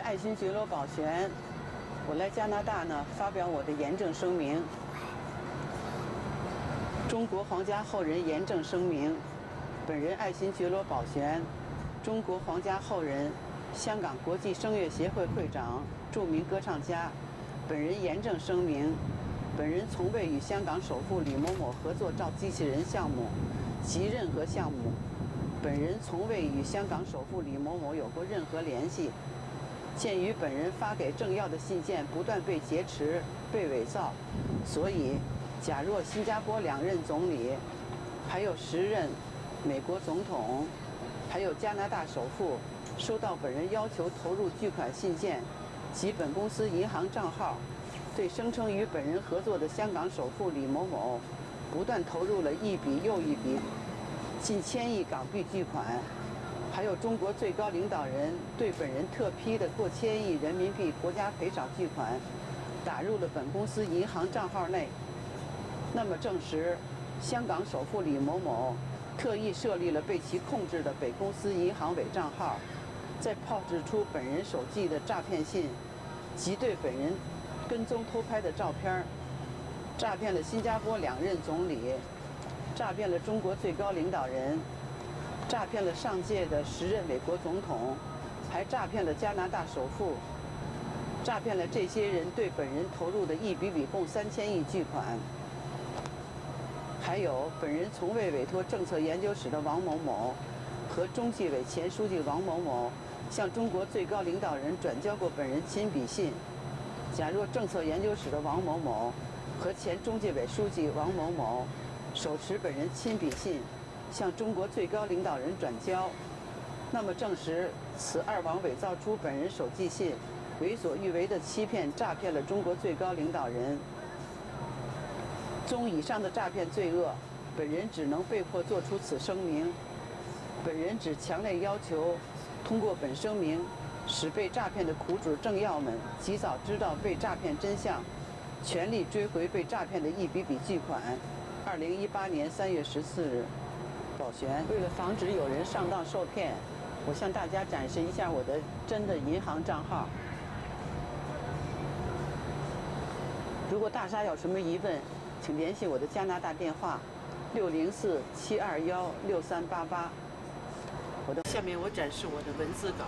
爱新觉罗宝璇，我来加拿大呢，发表我的严正声明。中国皇家后人严正声明：本人爱新觉罗宝璇，中国皇家后人，香港国际声乐协会会长，著名歌唱家。本人严正声明：本人从未与香港首富李某某合作造机器人项目及任何项目。本人从未与香港首富李某某有过任何联系。鉴于本人发给政要的信件不断被劫持、被伪造，所以，假若新加坡两任总理，还有时任美国总统，还有加拿大首富收到本人要求投入巨款信件及本公司银行账号，对声称与本人合作的香港首富李某某不断投入了一笔又一笔近千亿港币巨款。还有中国最高领导人对本人特批的过千亿人民币国家赔偿巨款，打入了本公司银行账号内。那么证实，香港首富李某某特意设立了被其控制的北公司银行伪账号，再炮制出本人手寄的诈骗信及对本人跟踪偷拍的照片，诈骗了新加坡两任总理，诈骗了中国最高领导人。诈骗了上届的时任美国总统，还诈骗了加拿大首富，诈骗了这些人对本人投入的一笔笔共三千亿巨款。还有本人从未委托政策研究室的王某某和中纪委前书记王某某向中国最高领导人转交过本人亲笔信。假若政策研究室的王某某和前中纪委书记王某某手持本人亲笔信。向中国最高领导人转交，那么证实此二王伪造出本人手寄信，为所欲为的欺骗诈骗了中国最高领导人。综以上的诈骗罪恶，本人只能被迫作出此声明。本人只强烈要求，通过本声明，使被诈骗的苦主政要们及早知道被诈骗真相，全力追回被诈骗的一笔笔巨款。二零一八年三月十四日。保全，为了防止有人上当受骗，我向大家展示一下我的真的银行账号。如果大家有什么疑问，请联系我的加拿大电话：六零四七二幺六三八八。我的下面我展示我的文字稿。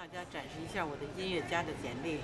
给大家展示一下我的音乐家的简历。